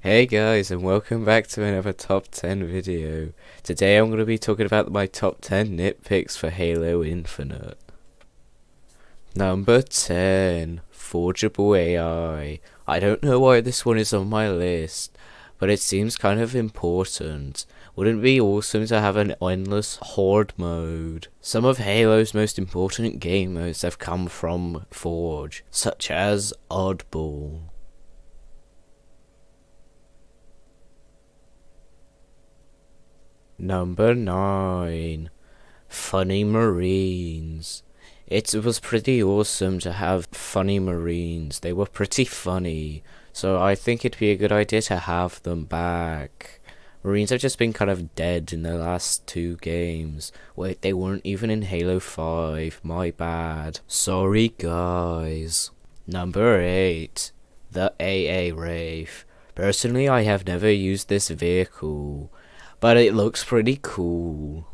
Hey guys and welcome back to another top 10 video. Today I'm going to be talking about my top 10 nitpicks for Halo Infinite. Number 10. Forgeable AI. I don't know why this one is on my list, but it seems kind of important. Wouldn't it be awesome to have an endless horde mode? Some of Halo's most important game modes have come from Forge, such as Oddball. Number 9. Funny Marines. It was pretty awesome to have funny Marines. They were pretty funny, so I think it'd be a good idea to have them back. Marines have just been kind of dead in the last two games. Wait, they weren't even in Halo 5. My bad. Sorry, guys. Number 8. The AA Wraith. Personally, I have never used this vehicle but it looks pretty cool.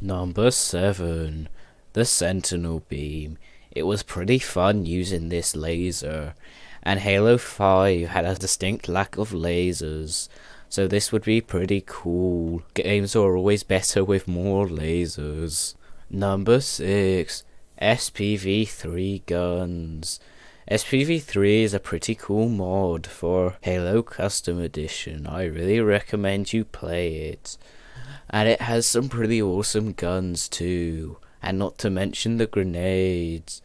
Number 7. The Sentinel Beam. It was pretty fun using this laser, and Halo 5 had a distinct lack of lasers, so this would be pretty cool. Games are always better with more lasers. Number 6. SPV 3 guns. SPV3 is a pretty cool mod for Halo Custom Edition. I really recommend you play it. And it has some pretty awesome guns too. And not to mention the grenades.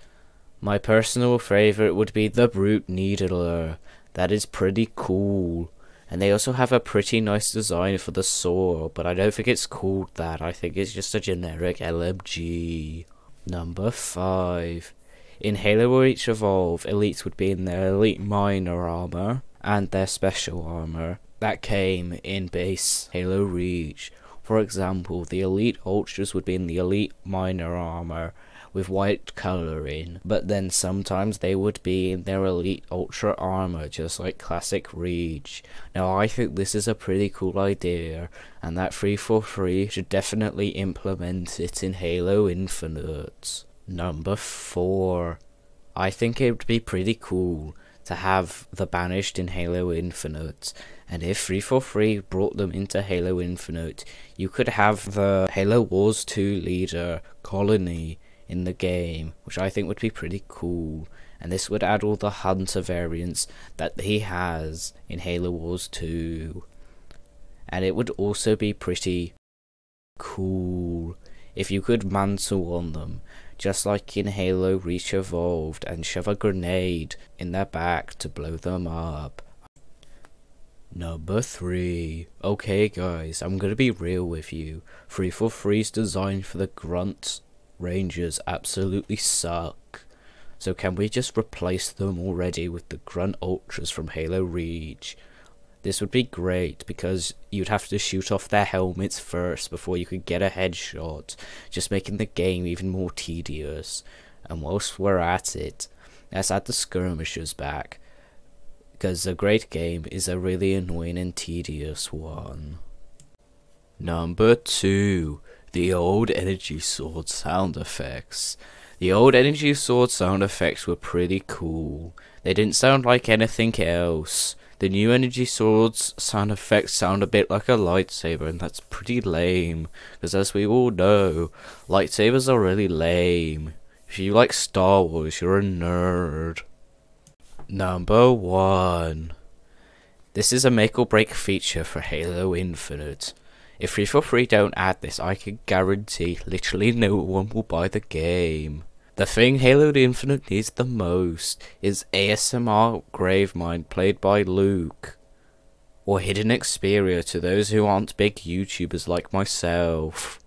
My personal favourite would be the Brute Needler. That is pretty cool. And they also have a pretty nice design for the sword, but I don't think it's called that. I think it's just a generic LMG. Number 5. In Halo Reach Evolve, elites would be in their elite minor armor and their special armor that came in base Halo Reach. For example, the elite ultras would be in the elite minor armor with white coloring, but then sometimes they would be in their elite ultra armor, just like classic Reach. Now, I think this is a pretty cool idea, and that 343 should definitely implement it in Halo Infinite. Number 4. I think it would be pretty cool to have the Banished in Halo Infinite, and if 343 brought them into Halo Infinite, you could have the Halo Wars 2 leader, Colony, in the game, which I think would be pretty cool. And this would add all the Hunter variants that he has in Halo Wars 2. And it would also be pretty cool if you could mantle on them, just like in Halo Reach Evolved, and shove a grenade in their back to blow them up. Number 3. Okay guys, I'm gonna be real with you. 343's design for the Grunt Rangers absolutely suck. So can we just replace them already with the Grunt Ultras from Halo Reach? This would be great because you'd have to shoot off their helmets first before you could get a headshot, just making the game even more tedious. And whilst we're at it, let's add the skirmishers back, because a great game is a really annoying and tedious one. Number 2. The old energy sword sound effects. The old energy sword sound effects were pretty cool. They didn't sound like anything else. The new energy swords sound effects sound a bit like a lightsaber, and that's pretty lame. Because as we all know, lightsabers are really lame. If you like Star Wars, you're a nerd. Number 1. This is a make or break feature for Halo Infinite. If 343 don't add this, I can guarantee literally no one will buy the game. The thing Halo Infinite needs the most is ASMR Gravemind played by Luke. Or Hidden Xperia to those who aren't big YouTubers like myself.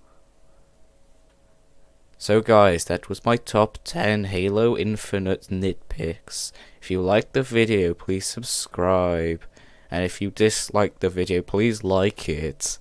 So guys, that was my top 10 Halo Infinite nitpicks. If you liked the video, please subscribe. And if you disliked the video, please like it.